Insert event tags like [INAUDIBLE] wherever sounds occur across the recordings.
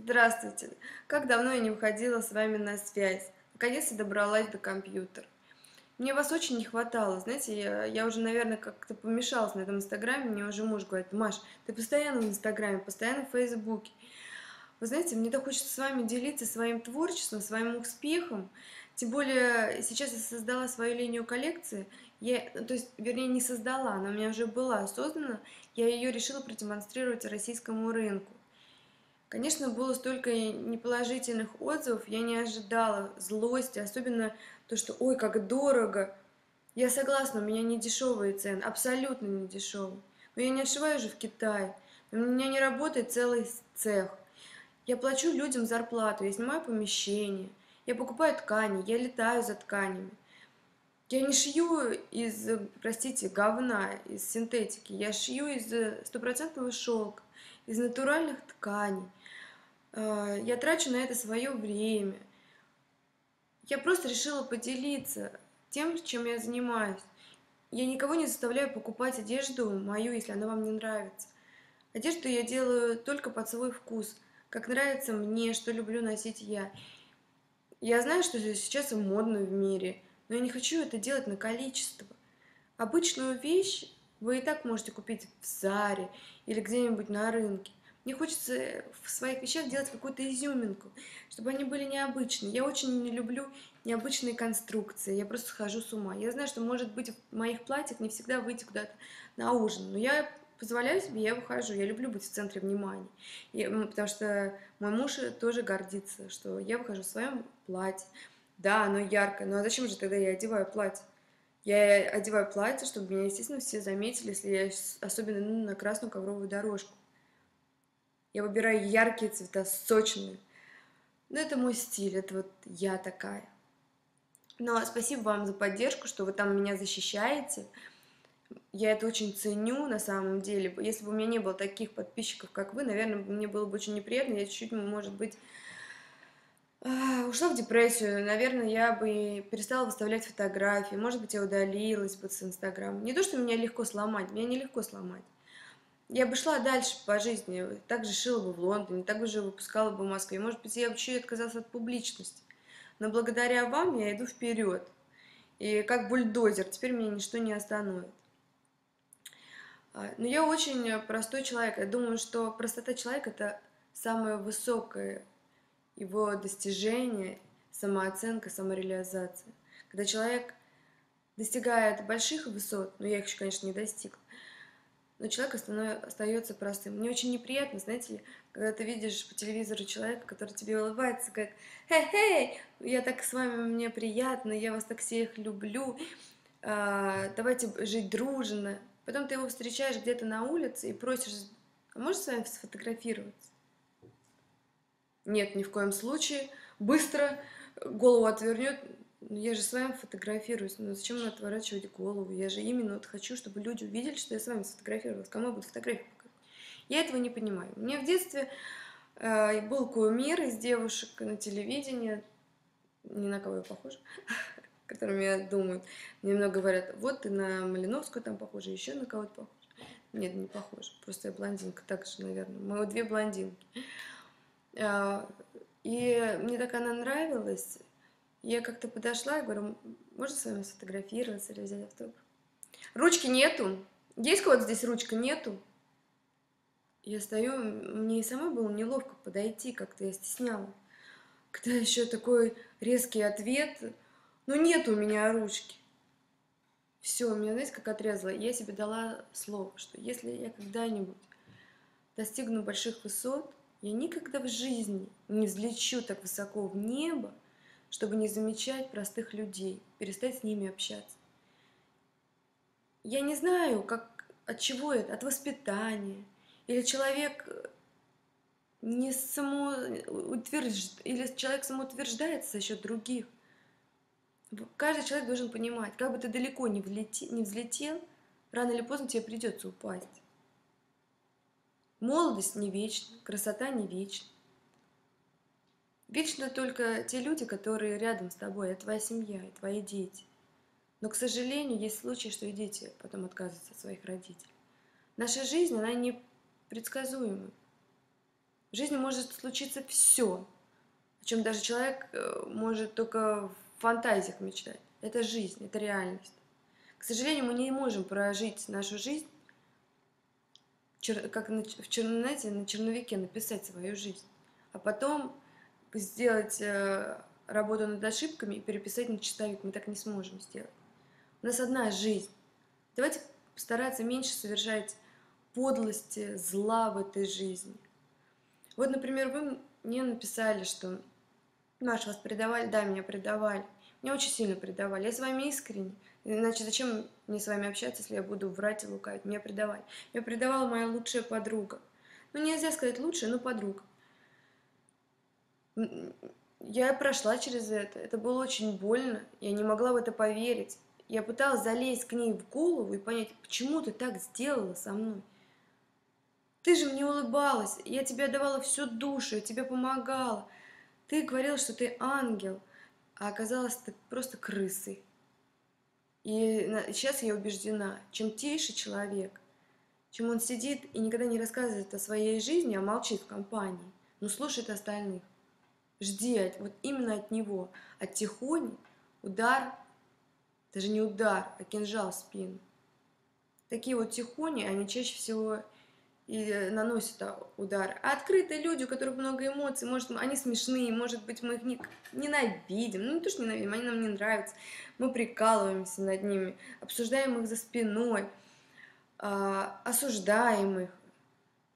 Здравствуйте! Как давно я не выходила с вами на связь. Наконец-то добралась до компьютера. Мне вас очень не хватало, знаете, я, я уже, наверное, как-то помешалась на этом инстаграме, мне уже муж говорит, Маш, ты постоянно в инстаграме, постоянно в фейсбуке. Вы знаете, мне так хочется с вами делиться своим творчеством, своим успехом, тем более сейчас я создала свою линию коллекции, я, то есть, вернее, не создала, она у меня уже была создана, я ее решила продемонстрировать российскому рынку. Конечно, было столько неположительных отзывов, я не ожидала злости, особенно то, что «Ой, как дорого!» Я согласна, у меня не дешевые цены, абсолютно не дешевые. Но я не отшиваю же в Китае, у меня не работает целый цех. Я плачу людям зарплату, я снимаю помещение, я покупаю ткани, я летаю за тканями. Я не шью из, простите, говна, из синтетики, я шью из стопроцентного шелка, из натуральных тканей. А, я трачу на это свое время. Я просто решила поделиться тем, чем я занимаюсь. Я никого не заставляю покупать одежду мою, если она вам не нравится. Одежду я делаю только под свой вкус, как нравится мне, что люблю носить я. Я знаю, что сейчас модно в мире, но я не хочу это делать на количество. Обычную вещь вы и так можете купить в Заре или где-нибудь на рынке. Мне хочется в своих вещах делать какую-то изюминку, чтобы они были необычные. Я очень не люблю необычные конструкции, я просто схожу с ума. Я знаю, что, может быть, в моих платьях не всегда выйти куда-то на ужин, но я позволяю себе, я выхожу. Я люблю быть в центре внимания. И, потому что мой муж тоже гордится, что я выхожу в своем платье. Да, оно яркое, но а зачем же тогда я одеваю платье? Я одеваю платье, чтобы меня, естественно, все заметили, если я особенно ну, на красную ковровую дорожку. Я выбираю яркие цвета, сочные. Но это мой стиль, это вот я такая. Но спасибо вам за поддержку, что вы там меня защищаете. Я это очень ценю на самом деле. Если бы у меня не было таких подписчиков, как вы, наверное, мне было бы очень неприятно. Я чуть-чуть, может быть, а, ушла в депрессию. Наверное, я бы перестала выставлять фотографии. Может быть, я удалилась бы с Инстаграма. Не то, что меня легко сломать, меня нелегко сломать я бы шла дальше по жизни, так же шила бы в Лондоне, так же выпускала бы в Москве. Может быть, я вообще отказалась от публичности. Но благодаря вам я иду вперед. И как бульдозер, теперь меня ничто не остановит. А, но я очень простой человек. Я думаю, что простота человека – это самое высокое его достижение, самооценка, самореализация. Когда человек достигает больших высот, но я их еще, конечно, не достигла, но человек остается простым. Мне очень неприятно, знаете, когда ты видишь по телевизору человека, который тебе улыбается, как «Хей-хей, я так с вами, мне приятно, я вас так всех люблю, а, давайте жить дружно». Потом ты его встречаешь где-то на улице и просишь «А можешь с вами сфотографироваться?» Нет, ни в коем случае. Быстро голову отвернет, ну, я же с вами фотографируюсь, но зачем мне отворачивать голову? Я же именно вот хочу, чтобы люди увидели, что я с вами сфотографировалась. Кому я буду фотографии показывать? Я этого не понимаю. У меня в детстве э, был кумир из девушек на телевидении, ни на кого я похожа, [LAUGHS] которыми я думаю. Мне много говорят, вот ты на Малиновскую там похожа, еще на кого-то похожа. Нет, не похожа, просто я блондинка, так же, наверное. Мы две блондинки. А, и мне так она нравилась, я как-то подошла и говорю, можно с вами сфотографироваться или взять автограф? Ручки нету. Есть кого-то здесь ручка? Нету. Я стою, мне и самой было неловко подойти, как-то я стесняла. Когда еще такой резкий ответ, ну нет у меня ручки. Все, меня, знаете, как отрезало. Я себе дала слово, что если я когда-нибудь достигну больших высот, я никогда в жизни не взлечу так высоко в небо, чтобы не замечать простых людей, перестать с ними общаться. Я не знаю, как, от чего это, от воспитания, или человек не самоутвержд... или человек самоутверждается за счет других. Каждый человек должен понимать, как бы ты далеко не, влети... не взлетел, рано или поздно тебе придется упасть. Молодость не вечна, красота не вечна. Вечно только те люди, которые рядом с тобой, это твоя семья, и твои дети. Но, к сожалению, есть случаи, что и дети потом отказываются от своих родителей. Наша жизнь, она непредсказуема. В жизни может случиться все, о чем даже человек э, может только в фантазиях мечтать. Это жизнь, это реальность. К сожалению, мы не можем прожить нашу жизнь, как в черновике написать свою жизнь, а потом сделать э, работу над ошибками и переписать на чистовик. Мы так не сможем сделать. У нас одна жизнь. Давайте постараться меньше совершать подлости, зла в этой жизни. Вот, например, вы мне написали, что Маш, вас предавали, да, меня предавали. Меня очень сильно предавали. Я с вами искренне. Иначе зачем мне с вами общаться, если я буду врать и лукавить? Меня предавали. Меня предавала моя лучшая подруга. Ну, нельзя сказать лучшая, но подруга. Я прошла через это. Это было очень больно. Я не могла в это поверить. Я пыталась залезть к ней в голову и понять, почему ты так сделала со мной. Ты же мне улыбалась, я тебе давала всю душу, я тебе помогала. Ты говорила, что ты ангел, а оказалось, ты просто крысой. И сейчас я убеждена, чем тише человек, чем он сидит и никогда не рассказывает о своей жизни, а молчит в компании, но слушает остальных. Жди от, вот именно от него, от тихони, удар, даже не удар, а кинжал в спину. Такие вот тихони, они чаще всего и наносят удар. А открытые люди, у которых много эмоций, может, они смешные, может быть, мы их не, ненавидим. Ну, не то, что ненавидим, они нам не нравятся. Мы прикалываемся над ними, обсуждаем их за спиной, э, осуждаем их.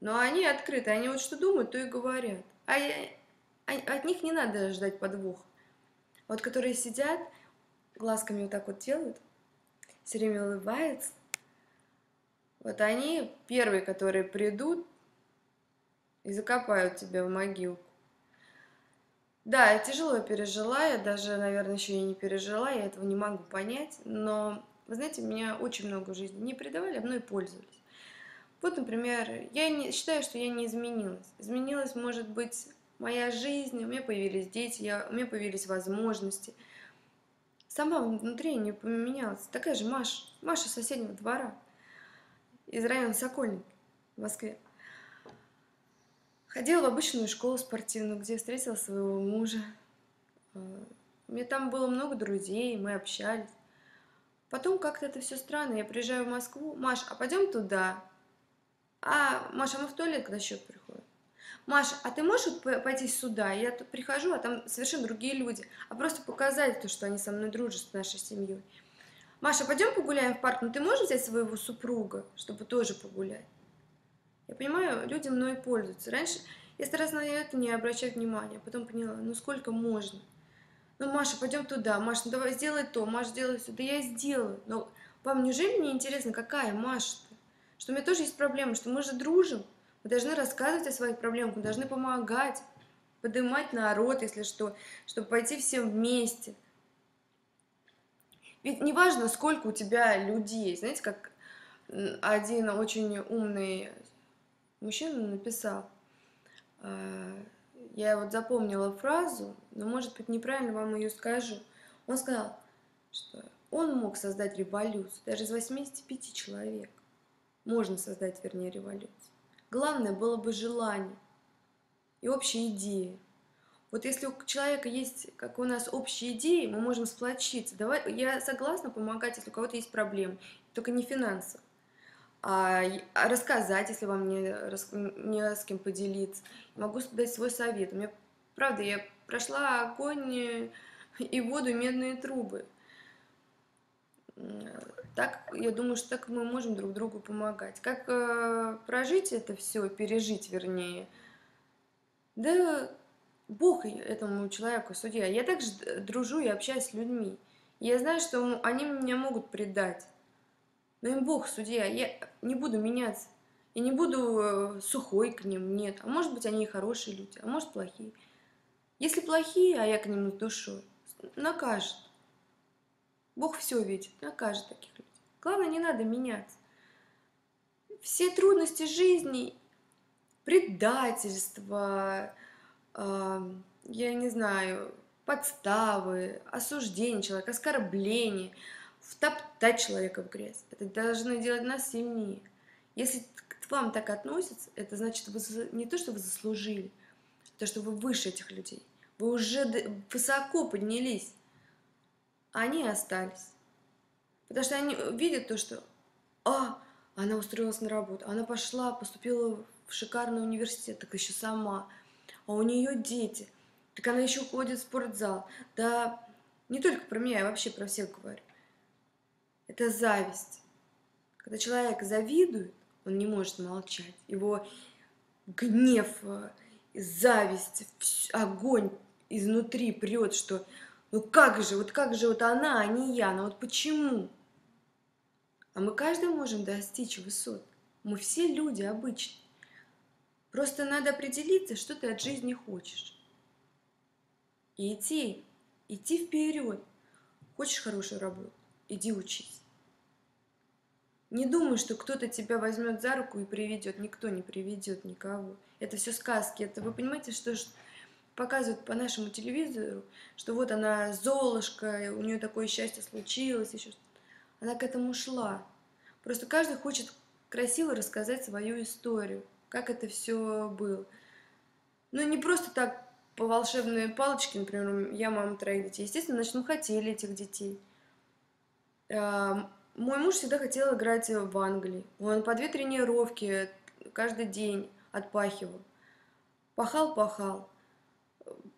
Но они открыты, они вот что думают, то и говорят. А, я, а от них не надо ждать подвох. Вот которые сидят, глазками вот так вот делают, все время улыбаются, вот они первые, которые придут и закопают тебя в могилку. Да, я тяжело пережила, я даже, наверное, еще и не пережила, я этого не могу понять, но, вы знаете, меня очень много в жизни не предавали, а мной пользовались. Вот, например, я не, считаю, что я не изменилась. Изменилась, может быть, моя жизнь, у меня появились дети, я, у меня появились возможности. Сама внутри не поменялась. Такая же Маша, Маша соседнего двора из района Сокольник в Москве. Ходила в обычную школу спортивную, где встретила своего мужа. А, у меня там было много друзей, мы общались. Потом как-то это все странно. Я приезжаю в Москву. Маш, а пойдем туда? А, Маша, мы в туалет, когда счет приходит. Маша, а ты можешь пойти сюда? Я тут прихожу, а там совершенно другие люди. А просто показать то, что они со мной дружат, с нашей семьей. Маша, пойдем погуляем в парк, но ну, ты можешь взять своего супруга, чтобы тоже погулять? Я понимаю, люди мной пользуются. Раньше я старалась на это не обращать внимания, потом поняла, ну сколько можно? Ну, Маша, пойдем туда, Маша, ну давай сделай то, Маша, сделай все. Да я сделаю. Но вам неужели мне интересно, какая Маша-то? Что у меня тоже есть проблемы, что мы же дружим. Мы должны рассказывать о своих проблемах, мы должны помогать, поднимать народ, если что, чтобы пойти всем вместе. Ведь неважно, сколько у тебя людей. Знаете, как один очень умный мужчина написал, а, я вот запомнила фразу, но, может быть, неправильно вам ее скажу. Он сказал, что он мог создать революцию, даже из 85 человек. Можно создать, вернее, революцию. Главное было бы желание и общая идея. Вот если у человека есть, как у нас, общие идеи, мы можем сплочиться. Давай, я согласна помогать, если у кого-то есть проблемы, только не финансово. А, а рассказать, если вам не, не с кем поделиться. Могу дать свой совет. У меня, правда, я прошла огонь и воду, медные трубы. Так, я думаю, что так мы можем друг другу помогать. Как э, прожить это все, пережить, вернее. Да Бог этому человеку судья. Я также дружу и общаюсь с людьми. я знаю, что они меня могут предать. Но им Бог судья. Я не буду меняться. Я не буду э, сухой к ним, нет. А может быть, они и хорошие люди, а может, плохие. Если плохие, а я к ним с душой, накажет. Бог все видит, накажет таких людей. Главное, не надо меняться. Все трудности жизни, предательство, я не знаю, подставы, осуждение человека, оскорбление, втоптать человека в грязь. Это должно делать нас сильнее. Если вам так относятся, это значит, вы не то, что вы заслужили, а то, что вы выше этих людей. Вы уже высоко поднялись, они остались. Потому что они видят то, что «А, она устроилась на работу, она пошла, поступила в шикарный университет, так еще сама, а у нее дети, так она еще ходит в спортзал». Да не только про меня, я вообще про всех говорю. Это зависть. Когда человек завидует, он не может молчать. Его гнев, э, зависть, огонь изнутри прет, что ну как же, вот как же вот она, а не я, ну вот почему? А мы каждый можем достичь высот. Мы все люди обычные. Просто надо определиться, что ты от жизни хочешь. И идти, идти вперед. Хочешь хорошую работу? Иди учись. Не думай, что кто-то тебя возьмет за руку и приведет. Никто не приведет никого. Это все сказки. Это вы понимаете, что показывают по нашему телевизору, что вот она Золушка, у нее такое счастье случилось, еще что-то. Она к этому шла. Просто каждый хочет красиво рассказать свою историю, как это все было. Ну, не просто так по волшебной палочке, например, я мама троих детей. Естественно, значит, мы хотели этих детей. Мой муж всегда хотел играть в Англии. Он по две тренировки каждый день отпахивал. Пахал-пахал.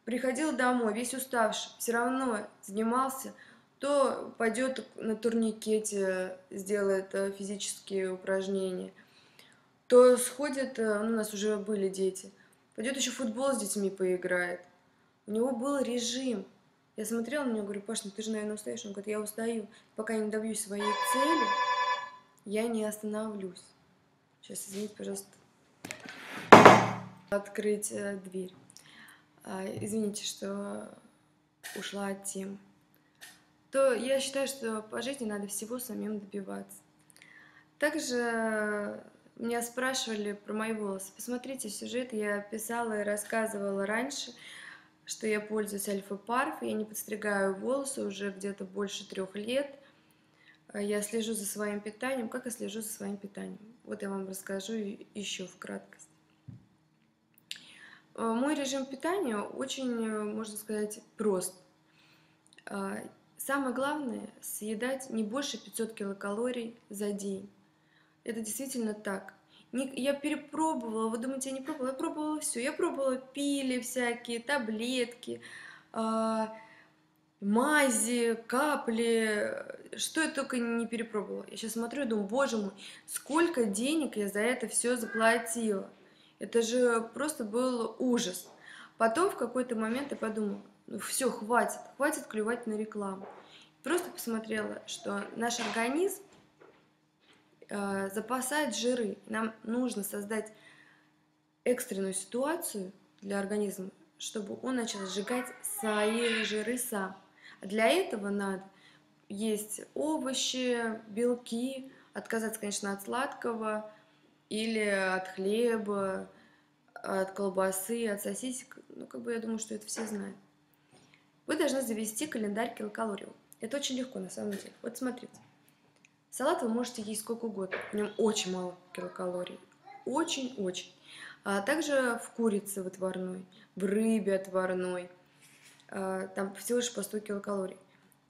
Приходил домой, весь уставший, все равно занимался. То пойдет на турникете, сделает э, физические упражнения, то сходит, э, ну, у нас уже были дети, пойдет еще футбол с детьми поиграет. У него был режим, я смотрела на него, говорю, Паш, ну ты же, наверное, устаешь. Он говорит, я устаю. Пока я не добьюсь своей цели, я не остановлюсь. Сейчас, извините, пожалуйста. Открыть э, дверь. А, извините, что ушла от темы. То я считаю, что по жизни надо всего самим добиваться. Также меня спрашивали про мои волосы. Посмотрите сюжет, я писала и рассказывала раньше что я пользуюсь альфа-парф, я не подстригаю волосы уже где-то больше трех лет. А я слежу за своим питанием. Как я слежу за своим питанием? Вот я вам расскажу еще в краткости. А, мой режим питания очень, можно сказать, прост. А, самое главное – съедать не больше 500 килокалорий за день. Это действительно так я перепробовала, вы думаете, я не пробовала? Я пробовала все. Я пробовала пили всякие, таблетки, мази, капли, что я только не перепробовала. Я сейчас смотрю и думаю, боже мой, сколько денег я за это все заплатила. Это же просто был ужас. Потом в какой-то момент я подумала, ну все, хватит, хватит клювать на рекламу. Просто посмотрела, что наш организм э, запасать жиры. Нам нужно создать экстренную ситуацию для организма, чтобы он начал сжигать свои жиры сам. А для этого надо есть овощи, белки, отказаться, конечно, от сладкого или от хлеба, от колбасы, от сосисек. Ну, как бы я думаю, что это все знают. Вы должны завести календарь килокалорий. Это очень легко на самом деле. Вот смотрите. Салат вы можете есть сколько угодно, в нем очень мало килокалорий, очень-очень. А также в курице в отварной, в рыбе отварной, а, там всего лишь по 100 килокалорий.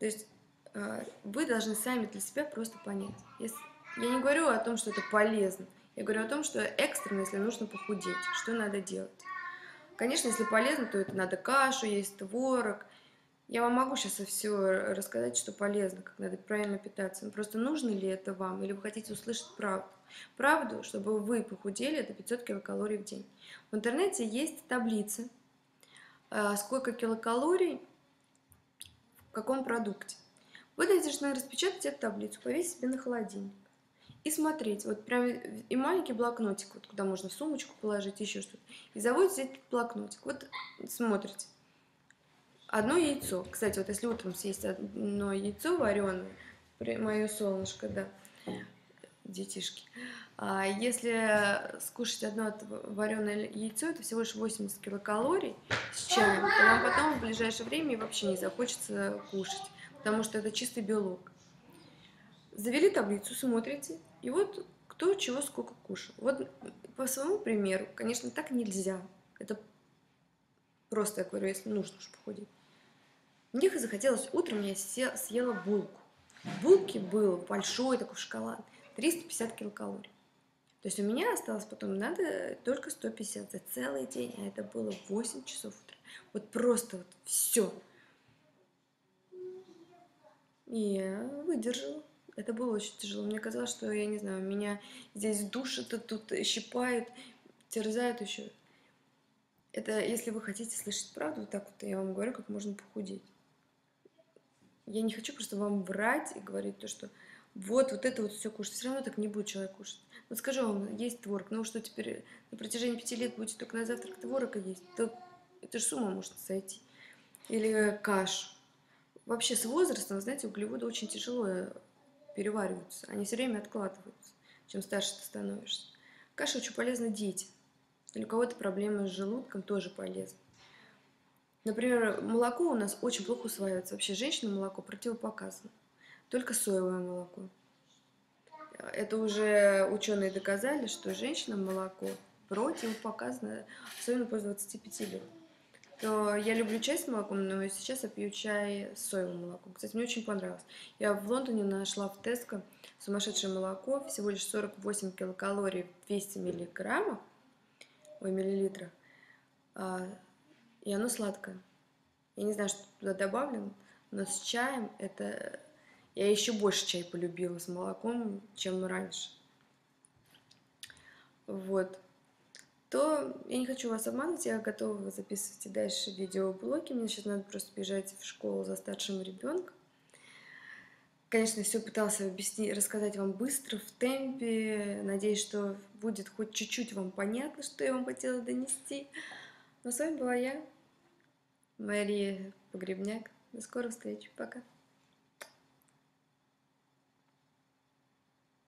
То есть а, вы должны сами для себя просто понять. Если... Я не говорю о том, что это полезно, я говорю о том, что экстренно, если нужно похудеть, что надо делать. Конечно, если полезно, то это надо кашу есть, творог, я вам могу сейчас все рассказать, что полезно, как надо правильно питаться. Но просто нужно ли это вам, или вы хотите услышать правду? Правду, чтобы вы похудели, это 500 килокалорий в день. В интернете есть таблица, а, сколько килокалорий в каком продукте. Вы должны распечатать эту таблицу, повесить себе на холодильник и смотреть. Вот прям и маленький блокнотик, вот куда можно сумочку положить, еще что-то. И заводите этот блокнотик. Вот смотрите. Одно яйцо. Кстати, вот если утром съесть одно яйцо вареное, мое солнышко, да, детишки, а если скушать одно вареное яйцо, это всего лишь 80 килокалорий с чаем, то вам потом в ближайшее время вообще не захочется кушать, потому что это чистый белок. Завели таблицу, смотрите, и вот кто чего сколько кушал. Вот по своему примеру, конечно, так нельзя. Это просто, я говорю, если нужно уж похудеть. Мне захотелось утром, я съела булку. В булке был большой такой шоколад, 350 килокалорий. То есть у меня осталось потом, надо только 150 за целый день, а это было 8 часов утра. Вот просто вот все. И я выдержала. Это было очень тяжело. Мне казалось, что, я не знаю, меня здесь душат, тут щипают, терзают еще. Это если вы хотите слышать правду, так вот я вам говорю, как можно похудеть. Я не хочу просто вам врать и говорить то, что вот, вот это вот все кушать. Все равно так не будет человек кушать. Вот скажу вам, есть творог, ну что теперь на протяжении пяти лет будете только на завтрак творога есть? То это же с ума может сойти. Или кашу. Вообще с возрастом, знаете, углеводы очень тяжело перевариваются. Они все время откладываются, чем старше ты становишься. Каша очень полезна детям. У кого-то проблемы с желудком тоже полезно. Например, молоко у нас очень плохо усваивается. Вообще женщинам молоко противопоказано. Только соевое молоко. Это уже ученые доказали, что женщинам молоко противопоказано, особенно после 25 лет. То я люблю чай с молоком, но сейчас я пью чай с соевым молоком. Кстати, мне очень понравилось. Я в Лондоне нашла в Теско сумасшедшее молоко, всего лишь 48 килокалорий 200 миллиграммов, ой, миллилитров. А, и оно сладкое. Я не знаю, что туда добавлено, но с чаем это... Я еще больше чай полюбила с молоком, чем раньше. Вот. То я не хочу вас обманывать, я готова записывать и дальше видеоблоги. Мне сейчас надо просто бежать в школу за старшим ребенком. Конечно, все пытался объяснить, рассказать вам быстро, в темпе. Надеюсь, что будет хоть чуть-чуть вам понятно, что я вам хотела донести. Но с вами была я, Мария Погребняк. До скорых встреч. Пока.